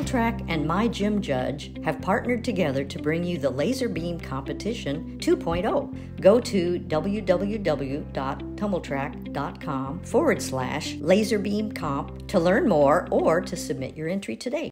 Tumbl Trak and My Gym Judge have partnered together to bring you the Laser Beam Competition 2.0. Go to www.tumbltrak.com forward slash laserbeamcomp to learn more or to submit your entry today.